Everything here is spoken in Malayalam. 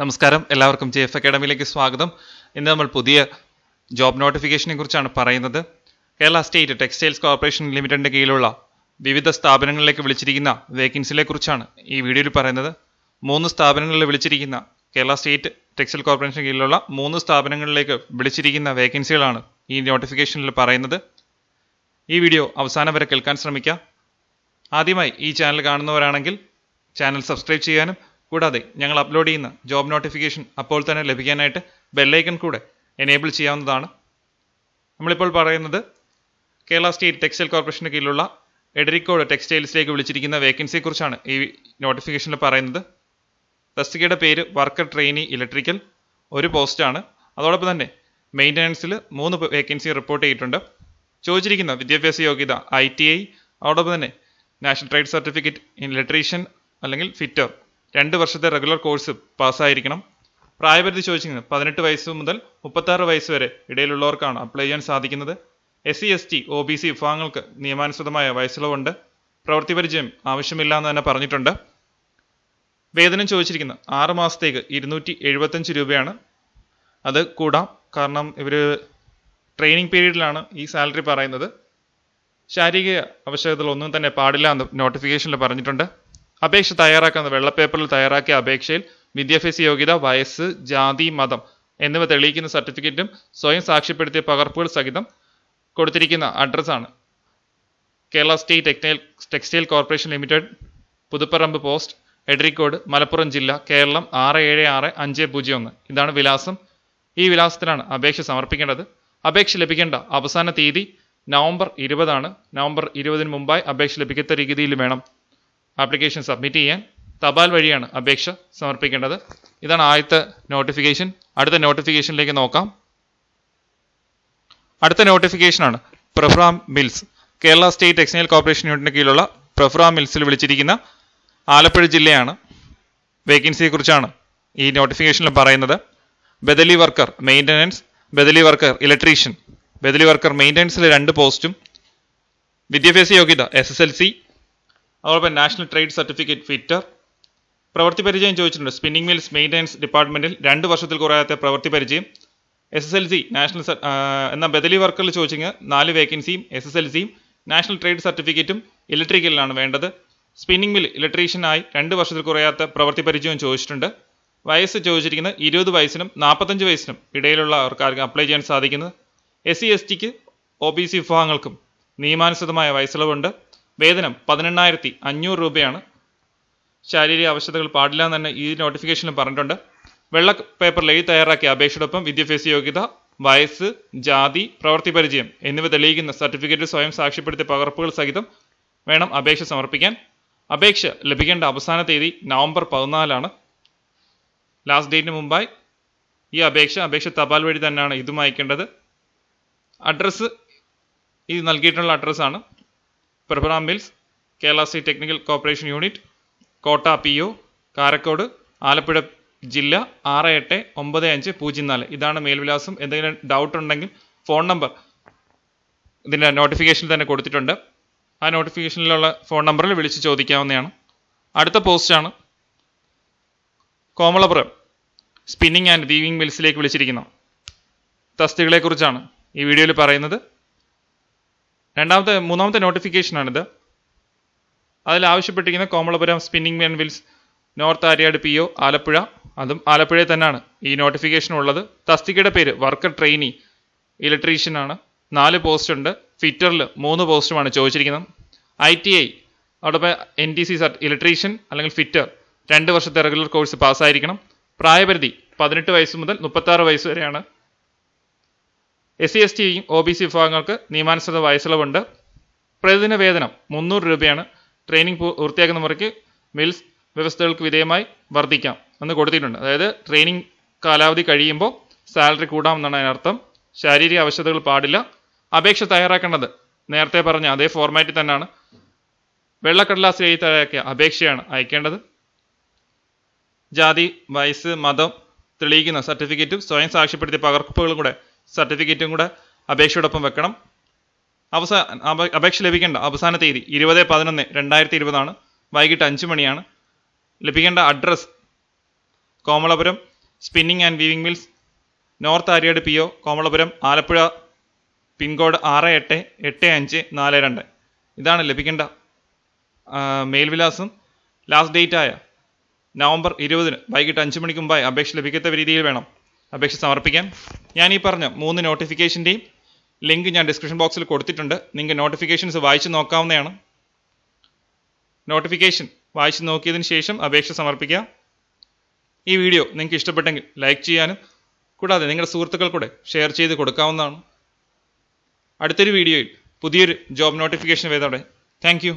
നമസ്കാരം. എല്ലാവർക്കും ജെ എഫ് അക്കാഡമിയിലേക്ക് സ്വാഗതം. ഇന്ന് നമ്മൾ പുതിയ ജോബ് നോട്ടിഫിക്കേഷനെ കുറിച്ചാണ് പറയുന്നത്. കേരള സ്റ്റേറ്റ് ടെക്സ്റ്റൈൽസ് കോർപ്പറേഷൻ ലിമിറ്റഡിന്റെ കീഴിലുള്ള വിവിധ സ്ഥാപനങ്ങളിലേക്ക് വിളിച്ചിരിക്കുന്ന വേക്കൻസികളെ കുറിച്ചാണ് ഈ വീഡിയോയിൽ പറയുന്നത്. മൂന്ന് സ്ഥാപനങ്ങളിൽ വിളിച്ചിരിക്കുന്ന കേരള സ്റ്റേറ്റ് ടെക്സ്റ്റൈൽ കോർപ്പറേഷൻ കീഴിലുള്ള മൂന്ന് സ്ഥാപനങ്ങളിലേക്ക് വിളിച്ചിരിക്കുന്ന വേക്കൻസികളാണ് ഈ നോട്ടിഫിക്കേഷനിൽ പറയുന്നത്. ഈ വീഡിയോ അവസാനം വരെ കേൾക്കാൻ ശ്രമിക്കാം. ആദ്യമായി ഈ ചാനൽ കാണുന്നവരാണെങ്കിൽ ചാനൽ സബ്സ്ക്രൈബ് ചെയ്യാനും കൂടാതെ ഞങ്ങൾ അപ്ലോഡ് ചെയ്യുന്ന ജോബ് നോട്ടിഫിക്കേഷൻ അപ്പോൾ തന്നെ ലഭിക്കാനായിട്ട് ബെല്ലൈക്കൺ കൂടെ എനേബിൾ ചെയ്യാവുന്നതാണ്. നമ്മളിപ്പോൾ പറയുന്നത് കേരള സ്റ്റേറ്റ് ടെക്സ്റ്റൈൽ കോർപ്പറേഷന് കീഴിലുള്ള എഡറിക്കോട് ടെക്സ്റ്റൈൽസിലേക്ക് വിളിച്ചിരിക്കുന്ന വേക്കൻസിയെക്കുറിച്ചാണ് ഈ നോട്ടിഫിക്കേഷനിൽ പറയുന്നത്. തസ്തികയുടെ പേര് വർക്കർ ട്രെയിനി ഇലക്ട്രിക്കൽ ഒരു പോസ്റ്റാണ് അതോടൊപ്പം തന്നെ മെയിന്റനൻസിൽ മൂന്ന് വേക്കൻസി റിപ്പോർട്ട് ചെയ്തിട്ടുണ്ട്. ചോദിച്ചിരിക്കുന്ന വിദ്യാഭ്യാസ യോഗ്യത ഐ ടി ഐ അതോടൊപ്പം തന്നെ national trade certificate in electrician അല്ലെങ്കിൽ ഫിറ്റർ രണ്ട് വർഷത്തെ റെഗുലർ കോഴ്സ് പാസ്സായിരിക്കണം. പ്രായപരിധി ചോദിച്ചിരിക്കുന്നത് പതിനെട്ട് വയസ്സ് മുതൽ മുപ്പത്താറ് വയസ്സ് വരെ ഇടയിലുള്ളവർക്കാണ് അപ്ലൈ ചെയ്യാൻ സാധിക്കുന്നത്. S C S T O B C വിഭാഗങ്ങൾക്ക് നിയമാനുസൃതമായ വയസ്സിളവുണ്ട്. പ്രവൃത്തി പരിചയം ആവശ്യമില്ല എന്ന് തന്നെ പറഞ്ഞിട്ടുണ്ട്. വേതനം ചോദിച്ചിരിക്കുന്നത് ആറ് മാസത്തേക്ക് ഇരുന്നൂറ്റി എഴുപത്തഞ്ച് രൂപയാണ്. അത് കൂടാം. കാരണം ഇവർ ട്രെയിനിങ് പീരീഡിലാണ് ഈ സാലറി പറയുന്നത്. ശാരീരിക ആവശ്യകതകൾ ഒന്നും തന്നെ പാടില്ല എന്ന് നോട്ടിഫിക്കേഷനിൽ പറഞ്ഞിട്ടുണ്ട്. അപേക്ഷ തയ്യാറാക്കുന്ന വെള്ളപ്പേപ്പറിൽ തയ്യാറാക്കിയ അപേക്ഷയിൽ വിദ്യാഭ്യാസ യോഗ്യത വയസ്സ് ജാതി മതം എന്നിവ തെളിയിക്കുന്ന സർട്ടിഫിക്കറ്റും സ്വയം സാക്ഷ്യപ്പെടുത്തിയ പകർപ്പുകൾ സഹിതം കൊടുത്തിരിക്കുന്ന അഡ്രസ്സാണ്. Kerala state textile textile corporation limited Puthuparamba post Edarikode Malappuram ജില്ല കേരളം ആറ് ഏഴ് ആറ് അഞ്ച് പൂജ്യം ഒന്ന്. ഇതാണ് വിലാസം. ഈ വിലാസത്തിലാണ് അപേക്ഷ സമർപ്പിക്കേണ്ടത്. അപേക്ഷ ലഭിക്കേണ്ട അവസാന തീയതി നവംബർ ഇരുപതാണ്. നവംബർ ഇരുപതിന് മുമ്പായി അപേക്ഷ ലഭിക്കത്ത രീതിയിൽ വേണം. ആപ്ലിക്കേഷൻ സബ്മിറ്റ് ചെയ്യാൻ തപാൽ വഴിയാണ് അപേക്ഷ സമർപ്പിക്കേണ്ടത്. ഇതാണ് ആദ്യത്തെ നോട്ടിഫിക്കേഷൻ. അടുത്ത നോട്ടിഫിക്കേഷനിലേക്ക് നോക്കാം. അടുത്ത നോട്ടിഫിക്കേഷനാണ് Prabhuram mills. Kerala state textile corporation യൂണിറ്റിന് കീഴിലുള്ള പ്രഫ്രാം മിൽസിൽ വിളിച്ചിരിക്കുന്ന ആലപ്പുഴ ജില്ലയാണ് വേക്കൻസിയെക്കുറിച്ചാണ് ഈ നോട്ടിഫിക്കേഷനിൽ പറയുന്നത്. Badli worker maintenance badli worker electrician badli worker മെയിന്റനൻസിൽ രണ്ട് പോസ്റ്റും വിദ്യാഭ്യാസ യോഗ്യത എസ് എസ് എൽ സി അതോടൊപ്പം നാഷണൽ ട്രേഡ് സർട്ടിഫിക്കറ്റ് ഫിറ്റർ പ്രവൃത്തി പരിചയം ചോദിച്ചിട്ടുണ്ട്. സ്പിന്നിംഗ് മിൽസ് മെയിന്റനൻസ് ഡിപ്പാർട്ട്മെന്റിൽ രണ്ട് വർഷത്തിൽ കുറയാത്ത പ്രവൃത്തി പരിചയം. S S L C national എന്ന ബദലി വർക്കറിൽ ചോദിച്ചെങ്കിൽ നാല് വേക്കൻസിയും എസ് എസ് എൽ സിയും നാഷണൽ ട്രേഡ് സർട്ടിഫിക്കറ്റും ഇലക്ട്രിക്കലിലാണ് വേണ്ടത്. സ്പിന്നിംഗ് മിൽ ഇലക്ട്രീഷ്യനായി രണ്ട് വർഷത്തിൽ കുറയാത്ത പ്രവൃത്തി പരിചയവും ചോദിച്ചിട്ടുണ്ട്. വയസ്സ് ചോദിച്ചിരിക്കുന്നത് ഇരുപത് വയസ്സിനും നാൽപ്പത്തഞ്ച് വയസ്സിനും ഇടയിലുള്ള ആൾക്കാർക്ക് അപ്ലൈ ചെയ്യാൻ സാധിക്കുന്നത്. എസ് സി എസ് ടിക്ക് ഒ ബി സി വിഭാഗങ്ങൾക്കും നിയമാനുസൃതമായ വയസ്സിളവുണ്ട്. വേതനം പതിനെണ്ണായിരത്തി അഞ്ഞൂറ് രൂപയാണ്. ശാരീരിക ആവശ്യതകൾ പാടില്ല എന്ന് തന്നെ ഈ നോട്ടിഫിക്കേഷനിൽ പറഞ്ഞിട്ടുണ്ട്. വെള്ള പേപ്പറിൽ എഴുതി തയ്യാറാക്കിയ അപേക്ഷയോടൊപ്പം വിദ്യാഭ്യാസ യോഗ്യത വയസ്സ് ജാതി പ്രവൃത്തി പരിചയം എന്നിവ തെളിയിക്കുന്ന സർട്ടിഫിക്കറ്റ് സ്വയം സാക്ഷ്യപ്പെടുത്തിയ പകർപ്പുകൾ സഹിതം വേണം അപേക്ഷ സമർപ്പിക്കാൻ. അപേക്ഷ ലഭിക്കേണ്ട അവസാന തീയതി നവംബർ പതിനാലാണ്. ലാസ്റ്റ് ഡേറ്റിന് മുമ്പായി ഈ അപേക്ഷ അപേക്ഷ തപാൽ വഴി തന്നെയാണ് ഇതും അയക്കേണ്ടത്. അഡ്രസ്സ് ഇത് നൽകിയിട്ടുള്ള അഡ്രസ്സാണ് Prabhuram mills Kerala C technical corporation unit Kotta P O Karakkad Alappuzha ജില്ല ആറ് എട്ട് ഒമ്പത് അഞ്ച് പൂജ്യം നാല്. ഇതാണ് മേൽവിലാസം. എന്തെങ്കിലും ഡൗട്ട് ഉണ്ടെങ്കിൽ ഫോൺ നമ്പർ ഇതിന്റെ നോട്ടിഫിക്കേഷനിൽ തന്നെ കൊടുത്തിട്ടുണ്ട്. ആ നോട്ടിഫിക്കേഷനിലുള്ള ഫോൺ നമ്പറിൽ വിളിച്ച് ചോദിക്കാവുന്നതാണ്. അടുത്ത പോസ്റ്റാണ് കോമളപുരം സ്പിന്നിങ് ആൻഡ് വീവിംഗ് മിൽസിലേക്ക് വിളിച്ചിരിക്കുന്ന. തസ്തികളെക്കുറിച്ചാണ് ഈ വീഡിയോയിൽ പറയുന്നത്. രണ്ടാമത്തെ മൂന്നാമത്തെ നോട്ടിഫിക്കേഷനാണിത് അതിൽ ആവശ്യപ്പെട്ടിരിക്കുന്ന Komalapuram spinning and mills north Aryad P O Alappuzha. അതും ആലപ്പുഴയിൽ തന്നെയാണ് ഈ നോട്ടിഫിക്കേഷൻ ഉള്ളത്. തസ്തികയുടെ പേര് വർക്കർ ട്രെയിനി ഇലക്ട്രീഷ്യൻ ആണ്. നാല് പോസ്റ്റ് ഉണ്ട്. ഫിറ്ററിൽ മൂന്ന് പോസ്റ്റുമാണ് ചോദിച്ചിരിക്കുന്നത്. ഐ ടി ഐ അതോടൊപ്പം N T C cert electrician അല്ലെങ്കിൽ ഫിറ്റർ രണ്ട് വർഷത്തെ റെഗുലർ കോഴ്സ് പാസ്സായിരിക്കണം പ്രായപരിധി പതിനെട്ട് വയസ്സ് മുതൽ മുപ്പത്താറ് വയസ്സ് വരെയാണ്. എസ് സി എസ് ടിയും ഒ ബി സി വിഭാഗങ്ങൾക്ക് നിയമാനുസൃത വയസ്സിളവുണ്ട്. പ്രതിദിന വേതനം മുന്നൂറ് രൂപയാണ്. ട്രെയിനിങ് പൂർത്തിയാക്കുന്ന മുറയ്ക്ക് മിൽസ് വ്യവസ്ഥകൾക്ക് വിധേയമായി വർദ്ധിക്കാം എന്ന് കൊടുത്തിട്ടുണ്ട്. അതായത് ട്രെയിനിങ് കാലാവധി കഴിയുമ്പോൾ സാലറി കൂടാമെന്നാണ് അതിനർത്ഥം. ശാരീരിക ആവശ്യതകൾ പാടില്ല. അപേക്ഷ തയ്യാറാക്കേണ്ടത് നേരത്തെ പറഞ്ഞ അതേ ഫോർമാറ്റിൽ തന്നെയാണ്. വെള്ളക്കടലാസ് എഴുതി തയ്യാറാക്കിയ അപേക്ഷയാണ് അയക്കേണ്ടത്. ജാതി വയസ്സ് മതം തെളിയിക്കുന്ന സർട്ടിഫിക്കറ്റും സ്വയം സാക്ഷ്യപ്പെടുത്തിയ പകർപ്പുകളും കൂടെ സർട്ടിഫിക്കറ്റും കൂടെ അപേക്ഷയോടൊപ്പം വെക്കണം. അവസാന അപേക്ഷ ലഭിക്കേണ്ട അവസാന തീയതി ഇരുപത് പതിനൊന്ന് രണ്ടായിരത്തി ഇരുപതാണ് വൈകിട്ട് അഞ്ച് മണിയാണ്. ലഭിക്കേണ്ട address Komalapuram spinning and weaving mills north Aryad P O Komalapuram Alappuzha pin code ആറ് എട്ട് എട്ട് അഞ്ച് നാല് രണ്ട്. ഇതാണ് ലഭിക്കേണ്ട മേൽവിലാസം. ലാസ്റ്റ് ഡേറ്റായ നവംബർ ഇരുപതിന് വൈകിട്ട് അഞ്ച് മണിക്ക് മുമ്പായി അപേക്ഷ ലഭിക്കാത്ത രീതിയിൽ വേണം. അപേക്ഷ സമർപ്പിക്കാൻ ഞാൻ ഈ പറഞ്ഞ മൂന്ന് നോട്ടിഫിക്കേഷന്റെയും ലിങ്ക് ഞാൻ ഡിസ്ക്രിപ്ഷൻ ബോക്സിൽ കൊടുത്തിട്ടുണ്ട്. നിങ്ങൾക്ക് നോട്ടിഫിക്കേഷൻസ് വായിച്ചു നോക്കാവുന്നതാണ്. നോട്ടിഫിക്കേഷൻ വായിച്ചു നോക്കിയതിന് ശേഷം അപേക്ഷ സമർപ്പിക്കുക ഈ വീഡിയോ നിങ്ങൾക്ക് ഇഷ്ടപ്പെട്ടെങ്കിൽ ലൈക്ക് ചെയ്യാനും കൂടാതെ നിങ്ങളുടെ സുഹൃത്തുക്കൾ കൂടെ ഷെയർ ചെയ്ത് കൊടുക്കാവുന്നതാണ്. അടുത്തൊരു വീഡിയോയിൽ പുതിയൊരു ജോബ് നോട്ടിഫിക്കേഷൻ വേദോടെ താങ്ക്